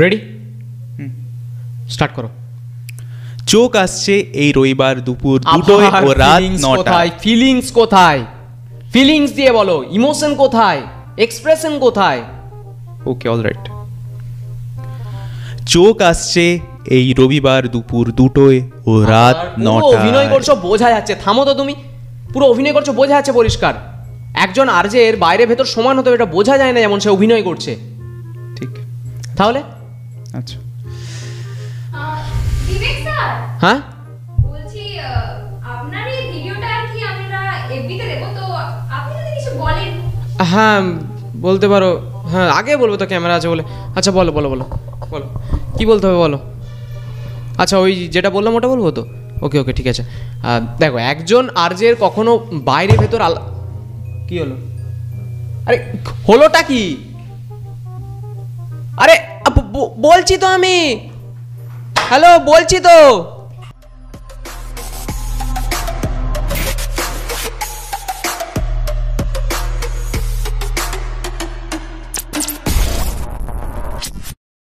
Ready start করো চোখ আসছে এই রবিবার দুপুর দুটোয় ও রাত ফিলিংস কোথায় ফিলিংস কোথায়? ফিলিংস দিয়ে বলো। ইমোশন কোথায়? এক্সপ্রেশন কোথায়? ওকে অল রাইট চোখ আসছে এই রবিবার দুপুর দুটোয় ও রাত পুরো নটা অভিনয় করছ বোঝা যাচ্ছে। থামো তো তুমি। পুরো অভিনয় করছ বোঝা যাচ্ছে পরিষ্কার। একজন আরজের বাইরে ভেতর সমান হতে এটা বোঝা যায় না যেমন সে অভিনয় করছে। ঠিক। তাহলে? আচ্ছা। বিবেক স্যার হ্যাঁ? বলছি আপনার এই ভিডিওটা কি আমরা এফবিতে দেবো তো আপনি যদি কিছু বলেন। হ্যাঁ বলতে পারো। হ্যাঁ আগে বলব তো ক্যামেরা আছে বলে। আচ্ছা বলো বলো বলো বলো। কি বলতে হবে বলো? আচ্ছা ওই যেটা বললাম ওটা বলব তো? ওকে ওকে ঠিক আছে। দেখো একজন আরজের কখনো বাইরে ভেতর আলা কি হলো? আরে হলোটা কি? বলছি তো আমি। হ্যালো বলছি তো।